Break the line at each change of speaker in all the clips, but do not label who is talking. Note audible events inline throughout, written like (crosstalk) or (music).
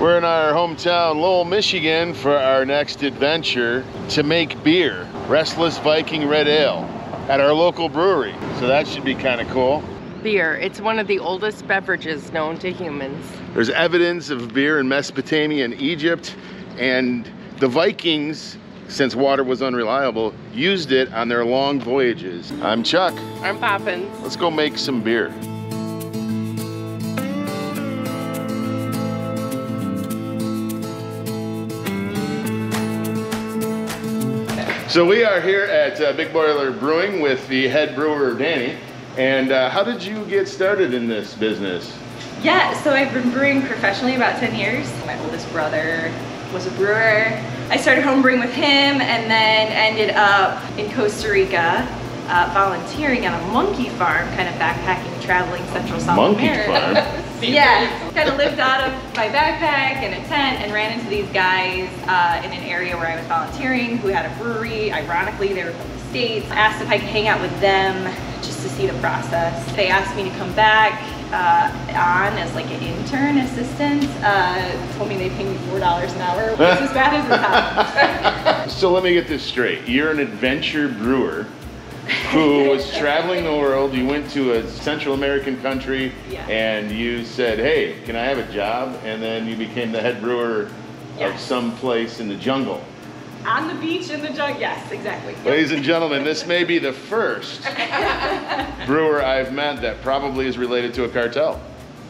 We're in our hometown, Lowell, Michigan, for our next adventure to make beer, Restless Viking Red Ale, at our local brewery. So that should be kind of cool.
Beer. It's one of the oldest beverages known to humans.
There's evidence of beer in Mesopotamia and Egypt, and the Vikings, since water was unreliable, used it on their long voyages. I'm Chuck.
I'm Poppins.
Let's go make some beer. So we are here at uh, Big Boiler Brewing with the head brewer Danny. And uh, how did you get started in this business?
Yeah, so I've been brewing professionally about 10 years. My oldest brother was a brewer. I started homebrewing with him and then ended up in Costa Rica uh, volunteering on a monkey farm, kind of backpacking, traveling Central South
Monkey
America.
farm? (laughs)
yeah, kind of lived out of my backpack and a tent and ran into these guys uh, in an area where I was volunteering who had a brewery. Ironically, they were from the States. I Asked if I could hang out with them just to see the process. They asked me to come back uh, on as like an intern assistant. Uh, told me they paid me $4 an hour, which is as bad as it sounds. (laughs)
So let me get this straight. You're an adventure brewer who was traveling the world. You went to a Central American country
Yeah.
and you said, hey, can I have a job? And then you became the head brewer of some place in the jungle.
on the beach in the jungle, yes, exactly.
Ladies and gentlemen, this may be the first (laughs) brewer I've met that probably is related to a cartel.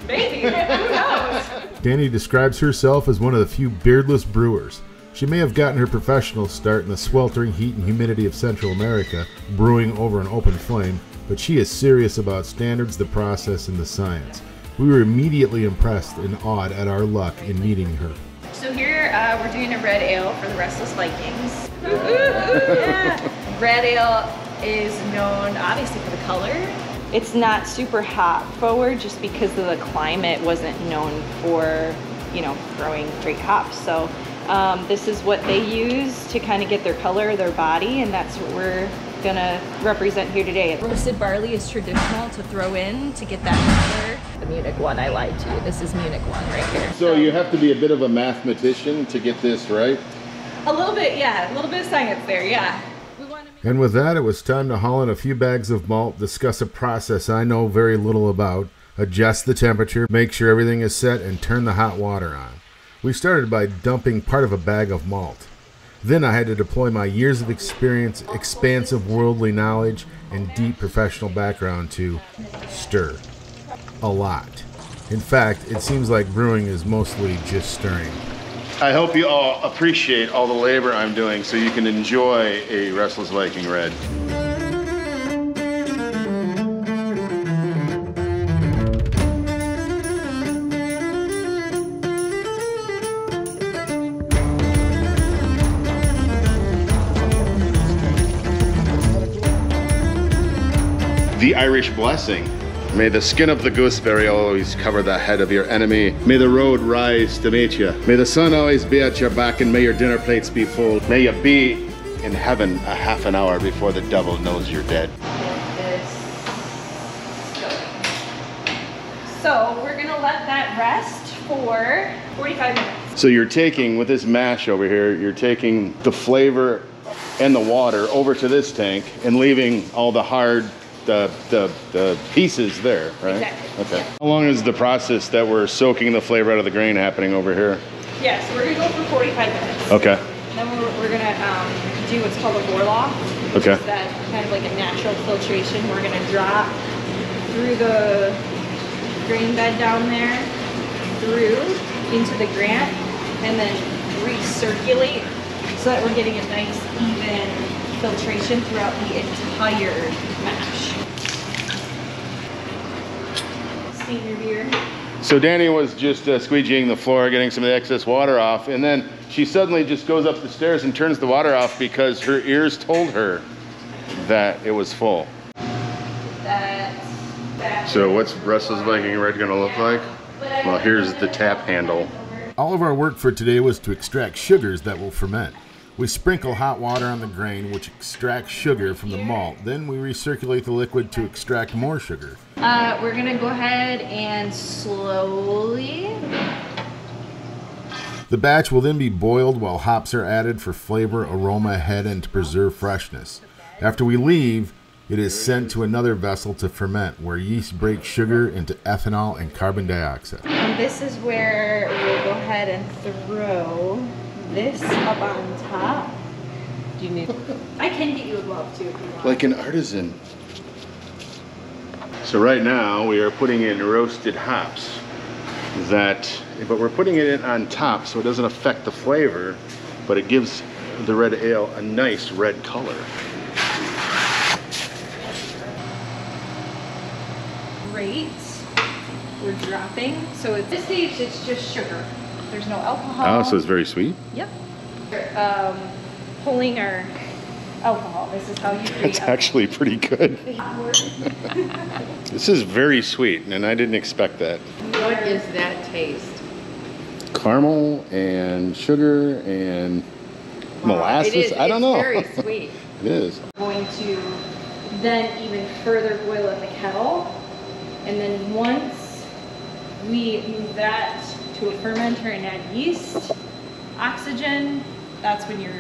Maybe, who knows?
Danny describes herself as one of the few beardless brewers. She may have gotten her professional start in the sweltering heat and humidity of Central America, brewing over an open flame, but she is serious about standards, the process, and the science. We were immediately impressed and awed at our luck in meeting her.
So here uh, we're doing a red ale for the Restless Vikings. Yeah. (laughs) Red ale is known obviously for the color. It's not super hop forward just because of the climate wasn't known for, you know, growing straight hops. So um, this is what they use to kind of get their color, their body, and that's what we're gonna represent here today.
Roasted barley is traditional to throw in to get that color. The Munich one, I lied to you. This is Munich one right here.
So you have to be a bit of a mathematician to get this right.
A little bit, yeah, a little bit of science there, yeah.
We want to
And with that, it was time to haul in a few bags of malt, discuss a process I know very little about, adjust the temperature, make sure everything is set, and turn the hot water on. We started by dumping part of a bag of malt. Then I had to deploy my years of experience, expansive worldly knowledge, and deep professional background to stir. A lot. In fact, it seems like brewing is mostly just stirring.
I hope you all appreciate all the labor I'm doing so you can enjoy a Restless Viking Red. The Irish Blessing. May the skin of the gooseberry always cover the head of your enemy. May the road rise to meet you. May the sun always be at your back and may your dinner plates be full. May you be in heaven a half an hour before the devil knows you're dead.
So we're gonna let that rest for 45 minutes.
So you're taking, with this mash over here, you're taking the flavor and the water over to this tank and leaving all the hard, the, the, the pieces there, right?
Exactly,
Okay.
yeah.
How long is the process that we're soaking the flavor out of the grain happening over here?
Yes, we're gonna go for 45 minutes.
Okay.
Then we're, we're gonna um, do what's called a vorlauf.
Okay.
That kind of like a natural filtration. We're gonna drop through the grain bed down there, through into the grant, and then recirculate so that we're getting a nice even filtration throughout the entire mash. Steam your beer.
So Danny was just uh, squeegeeing the floor, getting some of the excess water off, and then she suddenly just goes up the stairs and turns the water off because her ears told her that it was full.
That, that
So what's Restless Viking Red gonna look like? Well, here's the tap handle.
All of our work for today was to extract sugars that will ferment. We sprinkle hot water on the grain, which extracts sugar from the malt. Then we recirculate the liquid to extract more sugar.
Uh, we're gonna go ahead and slowly
The batch will then be boiled while hops are added for flavor, aroma, head, and to preserve freshness. After we leave, it is sent to another vessel to ferment, where yeast breaks sugar into ethanol and carbon dioxide.
And this is where we'll go ahead and throw this up on top.
Do you need?
I can get you a glove too if you want.
Like an artisan. So right now we are putting in roasted hops that, but we're putting it in on top so it doesn't affect the flavor, but it gives the red ale a nice red color.
Great. We're dropping. So at this stage, it's just sugar. There's no alcohol.
Oh, so it's very sweet.
Yep. Um, pulling our alcohol. This is how you create
It's actually pretty good. (laughs) (laughs) This is very sweet, and I didn't expect that.
What is that taste?
Caramel and sugar and molasses.
It is,
I don't
it's
know.
very (laughs) sweet.
it is.
going to then even further boil in the kettle. And then once we move that to a fermenter and add yeast, oxygen, that's when you're,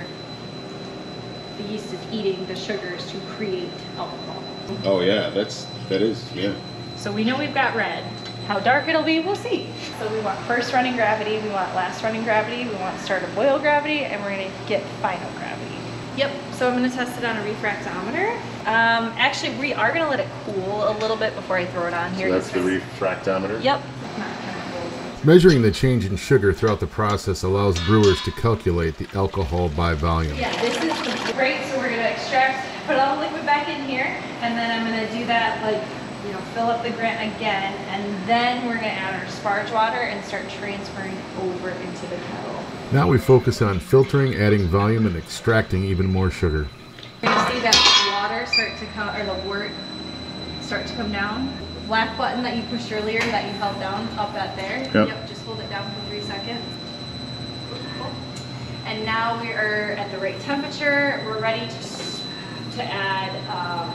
the yeast is eating the sugars to create alcohol.
Oh yeah, that's that is yeah.
So we know we've got red. How dark it'll be, we'll see. So we want first running gravity, we want last running gravity, we want start of boil gravity, and we're gonna get final gravity. Yep, so I'm gonna test it on a refractometer. Um, actually, we are gonna let it cool a little bit before I throw it on here.
So that's the refractometer.
Yep.
Measuring the change in sugar throughout the process allows brewers to calculate the alcohol by volume.
Yeah, this is great, so we're gonna extract, put all the liquid back in here, and then I'm gonna do that, like, you know, fill up the grant again, and then we're gonna add our sparge water and start transferring over into the kettle.
Now we focus on filtering, adding volume, and extracting even more sugar.
You're gonna see that water start to come, or the wort start to come down. Black button that you pushed earlier that you held down up at there.
Yep.
just hold it down for three seconds. And now we are at the right temperature. We're ready to, to add um,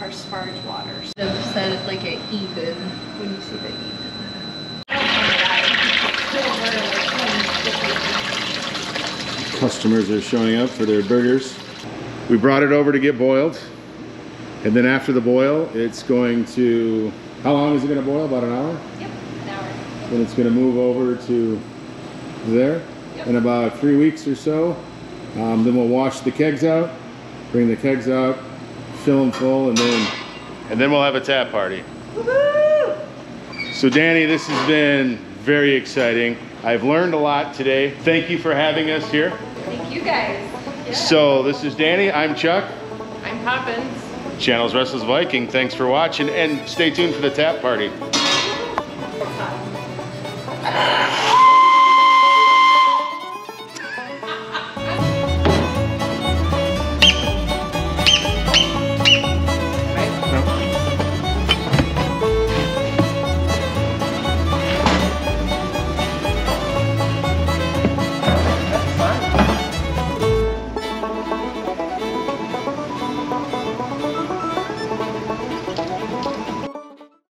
our sparge water.
Should have said it like an even when you see the even.
Customers are showing up for their burgers. We brought it over to get boiled. And then after the boil, it's going to, how long is it gonna boil? About an hour?
Yep, an hour.
Then it's gonna move over to there. Yep. In about three weeks or so, um, then we'll wash the kegs out, bring the kegs out, fill them full, and then, and then we'll have a tap party. So Danny, this has been very exciting. I've learned a lot today. Thank you for having us here.
Thank you guys.
So this is Danny, I'm Chuck.
I'm Poppins.
Channels Restless Viking. Thanks for watching and stay tuned for the tap party.